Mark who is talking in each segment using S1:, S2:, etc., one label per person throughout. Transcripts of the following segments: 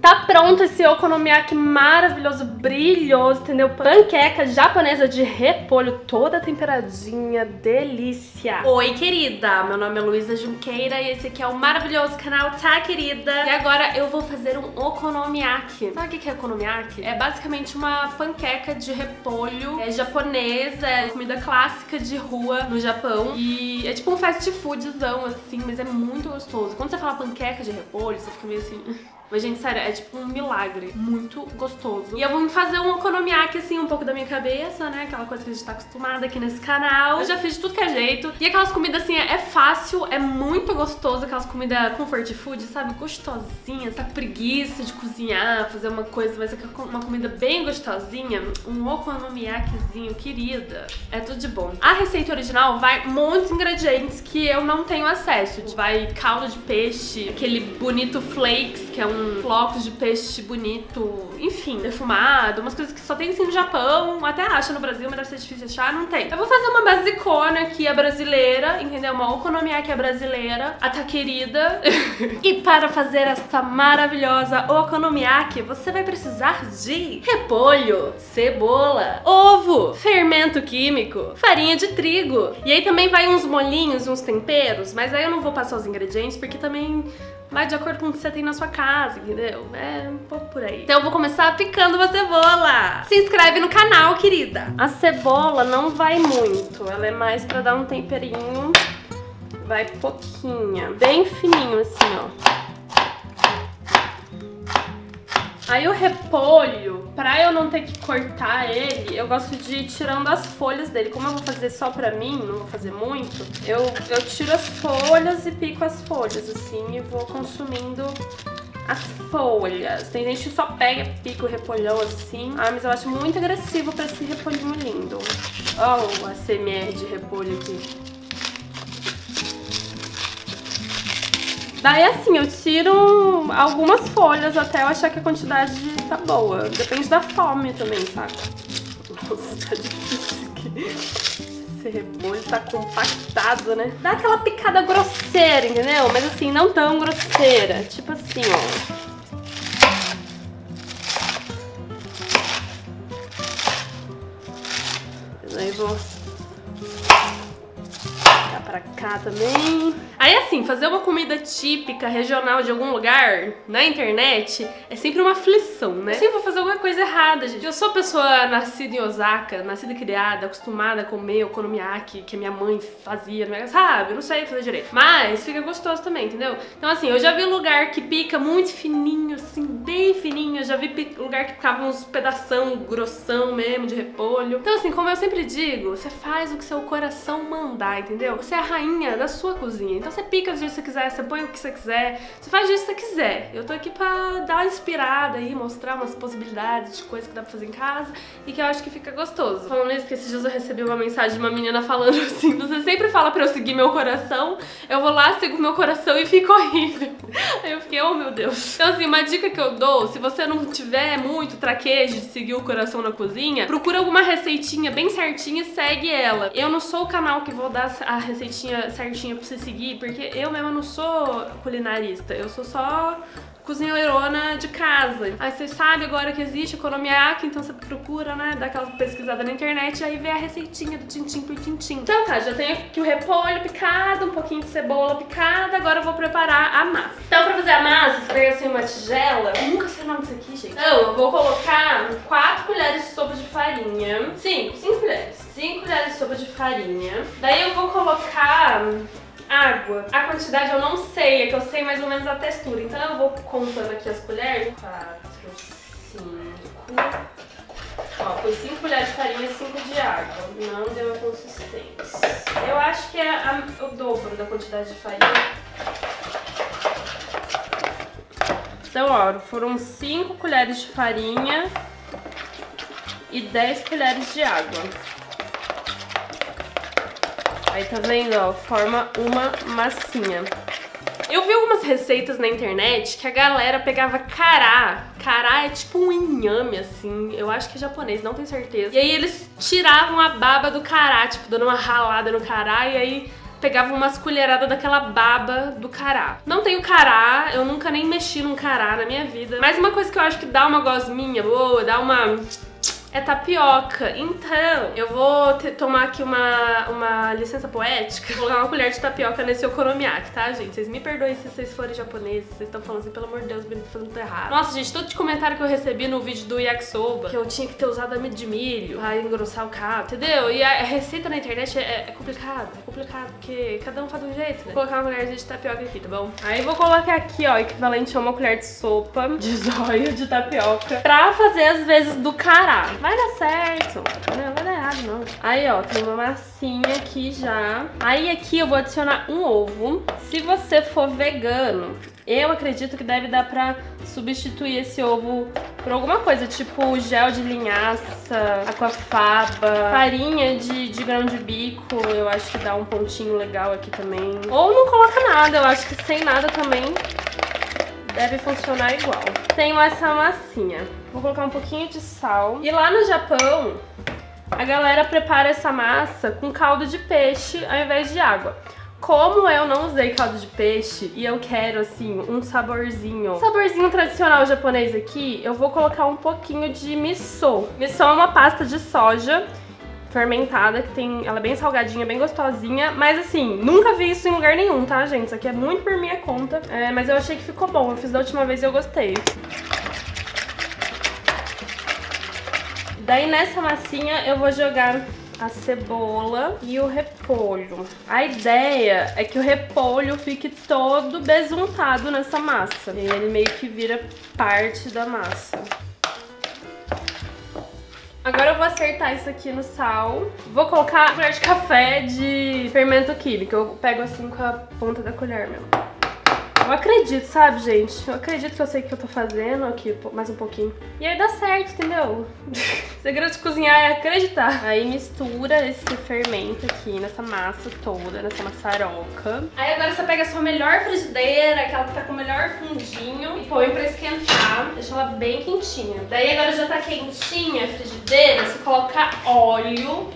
S1: Tá pronto esse okonomiyaki maravilhoso, brilhoso, entendeu? Panqueca japonesa de repolho, toda temperadinha, delícia. Oi, querida! Meu nome é Luísa Junqueira e esse aqui é o maravilhoso canal Tá, Querida? E agora eu vou fazer um okonomiyaki. Sabe o que é okonomiyaki? É basicamente uma panqueca de repolho, é japonesa, é comida clássica de rua no Japão. E é tipo um fast foodzão, assim, mas é muito gostoso. Quando você fala panqueca de repolho, você fica meio assim... Mas, gente, sério, é tipo um milagre. Muito gostoso. E eu vou fazer um okonomiyaki, assim, um pouco da minha cabeça, né? Aquela coisa que a gente tá acostumada aqui nesse canal. Eu já fiz de tudo que é jeito. E aquelas comidas, assim, é fácil, é muito gostoso. Aquelas comidas comfort food, sabe? Gostosinhas. Tá preguiça de cozinhar, fazer uma coisa, mas uma comida bem gostosinha. Um okonomiyakizinho, querida. É tudo de bom. A receita original vai muitos ingredientes que eu não tenho acesso. Vai caldo de peixe, aquele bonito flakes, que é um flocos de peixe bonito, enfim, defumado, umas coisas que só tem assim no Japão, até acha no Brasil, mas deve ser difícil de achar, não tem. Eu vou fazer uma basicona aqui, a brasileira, entendeu? Uma okonomiyaki brasileira, a tá querida. e para fazer esta maravilhosa okonomiyaki, você vai precisar de repolho, cebola, ovo, fermento químico, farinha de trigo. E aí também vai uns molinhos, uns temperos, mas aí eu não vou passar os ingredientes porque também vai de acordo com o que você tem na sua casa, entendeu? É um pouco por aí. Então eu vou começar picando uma cebola. Se inscreve no canal, querida. A cebola não vai muito, ela é mais pra dar um temperinho. Vai pouquinha, bem fininho assim, ó. Aí o repolho, pra eu não ter que cortar ele, eu gosto de ir tirando as folhas dele. Como eu vou fazer só pra mim, não vou fazer muito, eu, eu tiro as folhas e pico as folhas, assim, e vou consumindo as folhas. Tem gente que só pega, pica o repolhão assim. Ah, mas eu acho muito agressivo pra esse repolhinho lindo. Ó oh, a CMR de repolho aqui. Daí assim, eu tiro algumas folhas até eu achar que a quantidade tá boa. Depende da fome também, saca? Nossa, tá difícil aqui. Esse repolho tá compactado, né? Dá aquela picada grosseira, entendeu? Mas assim, não tão grosseira. Tipo assim, ó. Aí vou pra cá também. Aí assim, fazer uma comida típica, regional de algum lugar na internet é sempre uma aflição, né? Eu sempre vou fazer alguma coisa errada, gente. Eu sou pessoa nascida em Osaka, nascida e criada, acostumada a comer okonomiyaki que minha mãe fazia, sabe? Eu não sei fazer direito. Mas fica gostoso também, entendeu? Então assim, eu já vi lugar que pica muito fininho, assim, bem fininho. Já vi lugar que ficava uns pedação grossão mesmo de repolho. Então assim, como eu sempre digo, você faz o que seu coração mandar, entendeu? Você é a rainha da sua cozinha. Então você pica do jeito que você quiser, você põe o que você quiser, você faz do jeito que você quiser. Eu tô aqui pra dar uma inspirada aí, mostrar umas possibilidades de coisas que dá pra fazer em casa e que eu acho que fica gostoso. Falando isso, porque esses dias eu recebi uma mensagem de uma menina falando assim, você sempre fala pra eu seguir meu coração, eu vou lá, sigo meu coração e fica horrível. Aí eu fiquei, oh meu Deus. Então assim, uma dica que eu dou, se você não tiver muito traquejo de seguir o coração na cozinha, procura alguma receitinha bem certinha e segue ela. Eu não sou o canal que vou dar a receitinha certinha pra você seguir, porque eu mesma não sou culinarista, eu sou só cozinheirona de casa. Aí você sabe agora que existe economiac, então você procura, né, dá aquela pesquisada na internet e aí vê a receitinha do tintim por tintim. Então tá, já tenho aqui o repolho picado, um pouquinho de cebola picada, agora eu vou preparar a massa. Então pra fazer a massa, você pega assim uma tigela, eu nunca sei o nome disso aqui, gente. Então eu vou colocar 4 colheres de sopa de farinha, 5, 5 colheres, 5 colheres de sopa de farinha. Daí eu vou colocar água. A quantidade eu não sei, é que eu sei mais ou menos a textura. Então eu vou contando aqui as colheres. 4, 5... Ó, foi 5 colheres de farinha e 5 de água. Não deu a consistência. Eu acho que é a, o dobro da quantidade de farinha. Então, ó, foram 5 colheres de farinha e 10 colheres de água. Aí tá vendo, ó, forma uma massinha. Eu vi algumas receitas na internet que a galera pegava cará. Cará é tipo um inhame, assim. Eu acho que é japonês, não tenho certeza. E aí eles tiravam a baba do cará, tipo, dando uma ralada no cará e aí pegava umas colheradas daquela baba do cará. Não tenho cará, eu nunca nem mexi num cará na minha vida. Mas uma coisa que eu acho que dá uma gosminha boa, dá uma é tapioca. Então, eu vou tomar aqui uma, uma licença poética. Vou colocar uma colher de tapioca nesse okonomiyaki, tá, gente? Vocês me perdoem se vocês forem japoneses, vocês estão falando assim, pelo amor de Deus, Benito tá fazendo tudo errado. Nossa, gente, todo de comentário que eu recebi no vídeo do yakisoba, que eu tinha que ter usado amido de milho pra engrossar o caldo, entendeu? E a receita na internet é, é complicado, é complicado, porque cada um faz de um jeito, né? Vou colocar uma colherzinha de tapioca aqui, tá bom? Aí vou colocar aqui, ó, equivalente a uma colher de sopa de zóio de tapioca pra fazer as vezes do cará. Vai dar certo. Não vai dar errado, não. Aí, ó, tem uma massinha aqui já. Aí aqui eu vou adicionar um ovo. Se você for vegano, eu acredito que deve dar pra substituir esse ovo por alguma coisa, tipo gel de linhaça, aquafaba, farinha de, de grão de bico, eu acho que dá um pontinho legal aqui também. Ou não coloca nada, eu acho que sem nada também deve funcionar igual. Tenho essa massinha. Vou colocar um pouquinho de sal. E lá no Japão, a galera prepara essa massa com caldo de peixe ao invés de água. Como eu não usei caldo de peixe e eu quero, assim, um saborzinho, um saborzinho tradicional japonês aqui, eu vou colocar um pouquinho de miso. Miso é uma pasta de soja fermentada, que tem. Ela é bem salgadinha, bem gostosinha. Mas assim, nunca vi isso em lugar nenhum, tá, gente? Isso aqui é muito por minha conta. É, mas eu achei que ficou bom. Eu fiz da última vez e eu gostei. Daí nessa massinha eu vou jogar a cebola e o repolho. A ideia é que o repolho fique todo besuntado nessa massa. E ele meio que vira parte da massa. Agora eu vou acertar isso aqui no sal. Vou colocar colher de café de fermento químico. Eu pego assim com a ponta da colher mesmo. Eu acredito, sabe, gente? Eu acredito que eu sei o que eu tô fazendo aqui, mais um pouquinho. E aí dá certo, entendeu? segredo de cozinhar é acreditar. Aí mistura esse fermento aqui nessa massa toda, nessa maçaroca. Aí agora você pega a sua melhor frigideira, aquela que tá com o melhor fundinho, e põe pra esquentar. Deixa ela bem quentinha. Daí agora já tá quentinha a frigideira, você coloca óleo,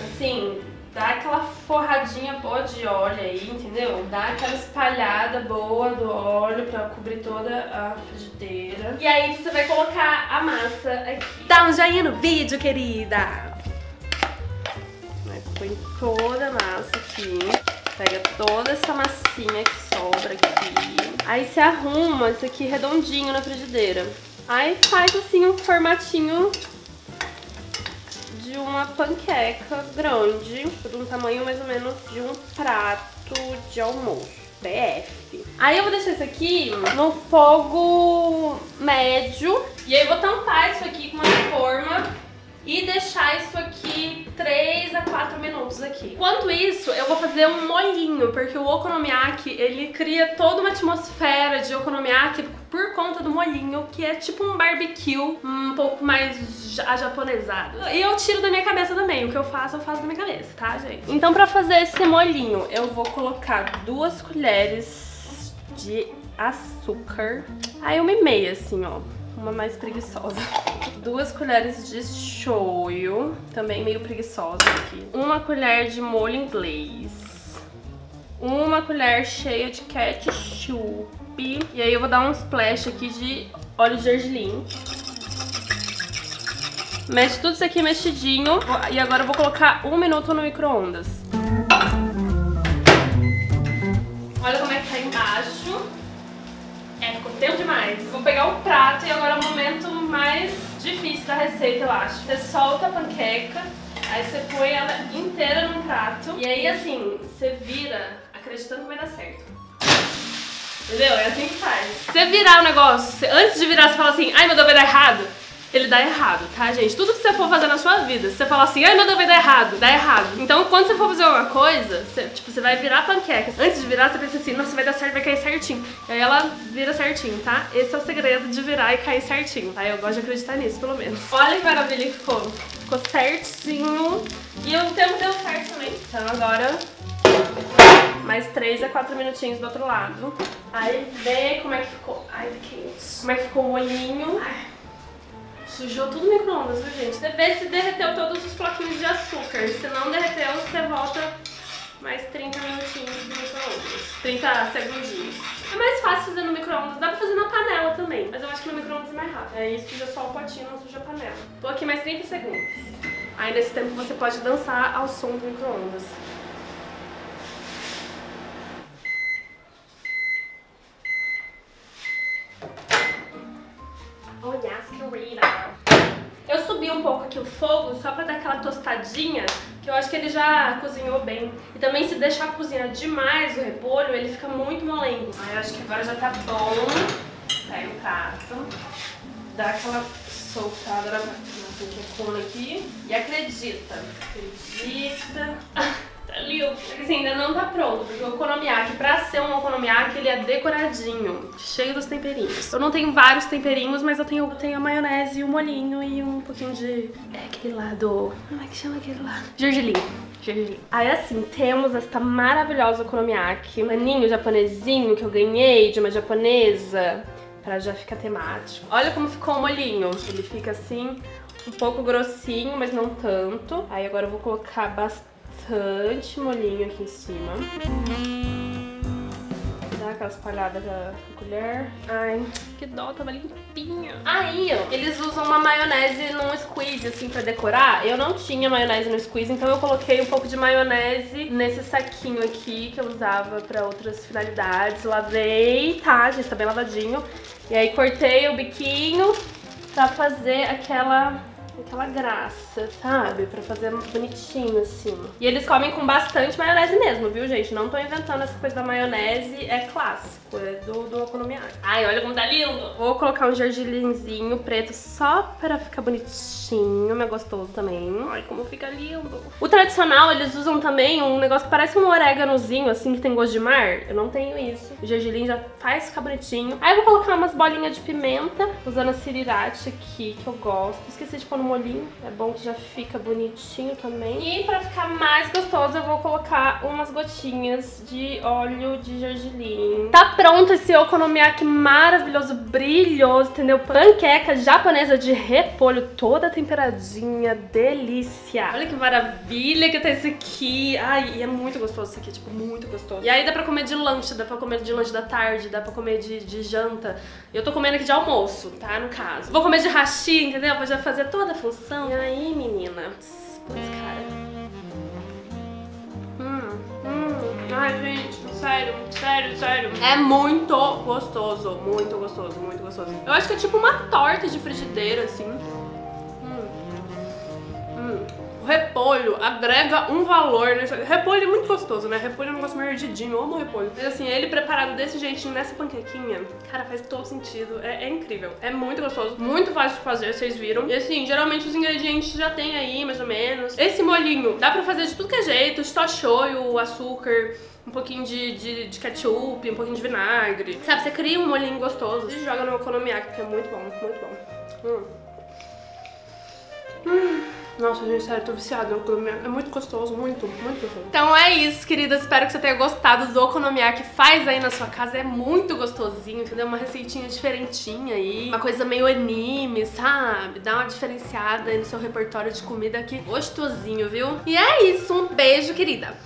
S1: assim, dá aquela forradinha boa de óleo aí, entendeu? Dá aquela espalhada boa do óleo pra cobrir toda a frigideira. E aí você vai colocar a massa aqui. Dá um joinha no vídeo, querida! Põe toda a massa aqui. Pega toda essa massinha que sobra aqui. Aí você arruma isso aqui redondinho na frigideira. Aí faz assim um formatinho de uma panqueca grande, por um tamanho mais ou menos de um prato de almoço. BF. Aí eu vou deixar isso aqui no fogo médio. E aí eu vou tampar isso aqui com uma forma e deixar isso aqui 3 a 4 minutos aqui. Enquanto isso, eu vou fazer um molhinho, porque o okonomiyaki, ele cria toda uma atmosfera de okonomiyaki por conta do molhinho, que é tipo um barbecue um pouco mais japonesado. E eu tiro da minha cabeça também, o que eu faço, eu faço da minha cabeça, tá, gente? Então pra fazer esse molhinho, eu vou colocar duas colheres de açúcar. Aí uma e meia, assim, ó uma mais preguiçosa. Duas colheres de shoyu, também meio preguiçosa aqui. Uma colher de molho inglês. Uma colher cheia de ketchup. E aí eu vou dar um splash aqui de óleo de gergelim. Mexe tudo isso aqui mexidinho. E agora eu vou colocar um minuto no micro-ondas. Olha como é que tá embaixo. Tempo demais. Vou pegar o prato e agora é o momento mais difícil da receita, eu acho. Você solta a panqueca, aí você põe ela inteira num prato. E aí, assim, você vira acreditando que vai dar certo. Entendeu? É assim que faz. Você virar o negócio, antes de virar, você fala assim, ai meu Deus, vai dar errado ele dá errado, tá, gente? Tudo que você for fazer na sua vida, você fala assim, ai meu Deus, vai dar errado, dá errado. Então, quando você for fazer alguma coisa, você, tipo, você vai virar panqueca. Antes de virar, você pensa assim, nossa, vai dar certo, vai cair certinho. E aí ela vira certinho, tá? Esse é o segredo de virar e cair certinho, tá? Eu gosto de acreditar nisso, pelo menos. Olha que maravilha que ficou. Ficou certinho. E o tempo deu certo também. Então agora mais 3 a 4 minutinhos do outro lado. Aí vê como é que ficou. Ai, quente. Como é que ficou o olhinho. Ai. Sujou tudo no micro-ondas, viu, gente? Vê se derreteu todos os floquinhos de açúcar. Se não derreteu, você volta mais 30 minutinhos de micro-ondas. 30 segundinhos. É mais fácil fazer no micro-ondas, dá pra fazer na panela também, mas eu acho que no micro-ondas é mais rápido. Aí suja só o potinho, não suja a panela. Tô aqui mais 30 segundos. Aí nesse tempo você pode dançar ao som do micro-ondas. Eu subi um pouco aqui o fogo só pra dar aquela tostadinha, que eu acho que ele já cozinhou bem. E também se deixar cozinhar demais o repolho, ele fica muito molengo. Aí eu acho que agora já tá bom. Pega o prato, dá aquela soltada na, na aqui. E acredita, acredita... Lindo. Assim, ainda não tá pronto, porque o okonomiyaki, pra ser um okonomiyaki, ele é decoradinho, cheio dos temperinhos. Eu não tenho vários temperinhos, mas eu tenho, tenho a maionese, o molhinho e um pouquinho de... É aquele lado... Como é que chama aquele lado? Gergelim. Gergelim. Aí assim, temos esta maravilhosa okonomiyaki, maninho japonesinho que eu ganhei de uma japonesa pra já ficar temático. Olha como ficou o molhinho. Ele fica assim, um pouco grossinho, mas não tanto. Aí agora eu vou colocar bastante bastante molhinho aqui em cima. Dá aquela espalhada com a colher. Ai, que dó, tava limpinha. Aí, ó, eles usam uma maionese num squeeze, assim, pra decorar. Eu não tinha maionese no squeeze, então eu coloquei um pouco de maionese nesse saquinho aqui, que eu usava pra outras finalidades. Lavei, tá, gente, tá bem lavadinho. E aí cortei o biquinho pra fazer aquela aquela graça, sabe? Pra fazer bonitinho, assim. E eles comem com bastante maionese mesmo, viu, gente? Não tô inventando essa coisa da maionese, é clássico, é do, do okonomiyaki. Ai, olha como tá lindo! Vou colocar um gergelimzinho preto só pra ficar bonitinho, mas gostoso também. Ai, como fica lindo! O tradicional, eles usam também um negócio que parece um oréganozinho, assim, que tem gosto de mar. Eu não tenho isso. O gergelim já faz ficar bonitinho. Aí eu vou colocar umas bolinhas de pimenta, usando a sriracha aqui, que eu gosto. Esqueci de pôr no molinho, é bom que já fica bonitinho também. E pra ficar mais gostoso eu vou colocar umas gotinhas de óleo de gergelim. Tá pronto esse okonomiyaki maravilhoso, brilhoso, entendeu? Panqueca japonesa de repolho, toda temperadinha, delícia. Olha que maravilha que tá esse aqui. Ai, e é muito gostoso isso aqui, tipo, muito gostoso. E aí dá pra comer de lanche, dá pra comer de lanche da tarde, dá pra comer de, de janta. Eu tô comendo aqui de almoço, tá? No caso. Vou comer de hashi, entendeu? Pra já fazer toda função. E aí, menina? Putz, cara. Hum, hum. Ai, gente, sério, sério, sério. É muito gostoso, muito gostoso, muito gostoso. Eu acho que é tipo uma torta de frigideira, assim. O repolho agrega um valor nesse... Repolho é muito gostoso, né? Repolho é um negócio meio ardidinho, eu amo repolho. Mas assim, ele preparado desse jeitinho, nessa panquequinha, cara, faz todo sentido. É, é, incrível. É muito gostoso, muito fácil de fazer, vocês viram. E assim, geralmente os ingredientes já tem aí, mais ou menos. Esse molhinho dá pra fazer de tudo que é jeito, só shoyu, açúcar um pouquinho de, de, de, ketchup, um pouquinho de vinagre. Sabe, você cria um molhinho gostoso e joga no okonomiyaki, que é muito bom, muito bom. Hum. Hum. Nossa, gente, sério, tô viciada. É muito gostoso, muito, muito gostoso. Então é isso, querida. Espero que você tenha gostado do okonomiyaki. Faz aí na sua casa, é muito gostosinho, entendeu? Uma receitinha diferentinha aí. Uma coisa meio anime, sabe? Dá uma diferenciada aí no seu repertório de comida aqui. Gostosinho, viu? E é isso. Um beijo, querida.